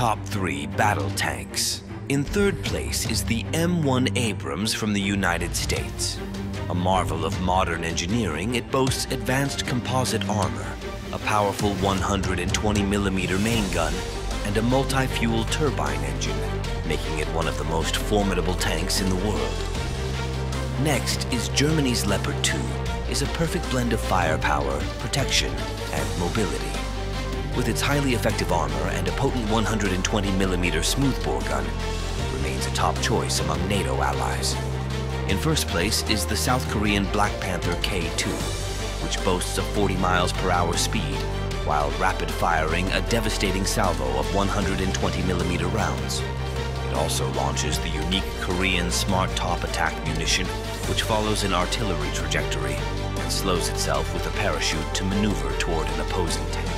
top three battle tanks. In third place is the M1 Abrams from the United States. A marvel of modern engineering, it boasts advanced composite armor, a powerful 120mm main gun, and a multi-fuel turbine engine, making it one of the most formidable tanks in the world. Next is Germany's Leopard 2, is a perfect blend of firepower, protection, and mobility. With its highly effective armor and a potent 120mm smoothbore gun, it remains a top choice among NATO allies. In first place is the South Korean Black Panther K2, which boasts a 40 miles per hour speed, while rapid firing a devastating salvo of 120mm rounds. It also launches the unique Korean Smart Top attack munition, which follows an artillery trajectory and slows itself with a parachute to maneuver toward an opposing tank.